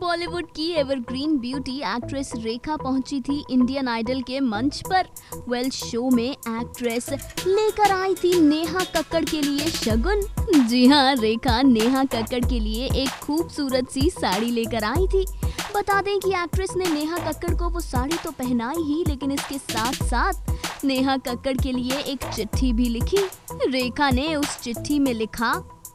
बॉलीवुड की evergreen beauty actress रेखा पहुँची थी इंडियन आइडल के मंच पर। वेल शो में एक्ट्रेस लेकर आई थी नेहा कक्कड़ के लिए शगुन। जी हाँ रेखा नेहा कक्कड़ के लिए एक खूबसूरत सी साड़ी लेकर आई थी। बता दें कि एक्ट्रेस ने नेहा कक्कड़ को वो साड़ी तो पहनाई ही, लेकिन इसके साथ साथ नेहा कक्कड़ के लिए एक चिट्ठी भी लिखी। रेखा ने उस चिट्ठी में लिखा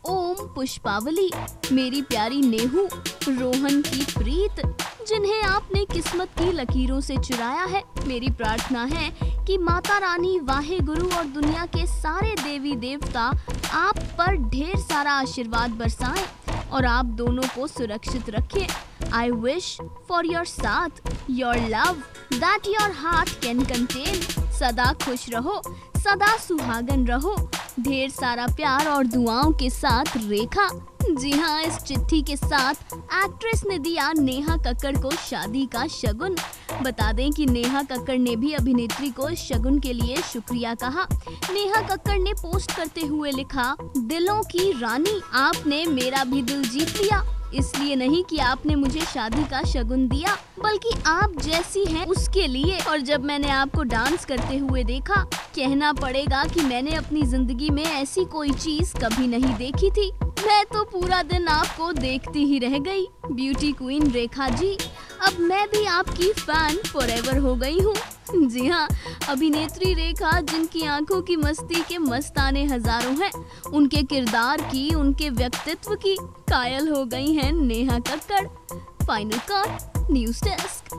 ओम पुष्पावली, मेरी प्यारी नेहू, रोहन की प्रीत, जिन्हें आपने किस्मत की लकीरों से चुराया है। मेरी प्रार्थना है कि माता रानी, वाहे गुरु और दुनिया के सारे देवी देवता आप पर ढेर सारा आशीर्वाद बरसाएँ और आप दोनों को सुरक्षित रखें। आई विश फॉर योर साथ your love that your heart can contain सदा खुश रहो, सदा सुहागन रहो। ढेर सारा प्यार और दुआओं के साथ रेखा। जी हाँ इस चिट्ठी के साथ एक्ट्रेस ने दिया नेहा कक्कड़ को शादी का शगुन। बता दें कि नेहा कक्कड़ ने भी अभिनेत्री को शगुन के लिए शुक्रिया कहा। नेहा कक्कड़ ने पोस्ट करते हुए लिखा, दिलों की रानी, आपने मेरा भी दिल जीत लिया। इसलिए नहीं कि आपने मुझे शादी का शगुन दिया, बल्कि आप जैसी हैं उसके लिए। और जब मैंने आपको डांस करते हुए देखा कहना पड़ेगा कि मैंने अपनी ज़िंदगी में ऐसी कोई चीज़ कभी नहीं देखी थी। मैं तो पूरा दिन आपको देखती ही रह गई। ब्यूटी क्वीन रेखा जी, अब मैं भी आपकी फ़ैन फॉरएवर हो गई हूँ। जी हाँ अभिनेत्री रेखा, जिनकी आँखों की मस्ती के मस्ताने हज़ारों हैं, उनके किरदार की, उनके व्यक्तित्व की कायल हो गई हैं Neha Kakkar. Final call news desk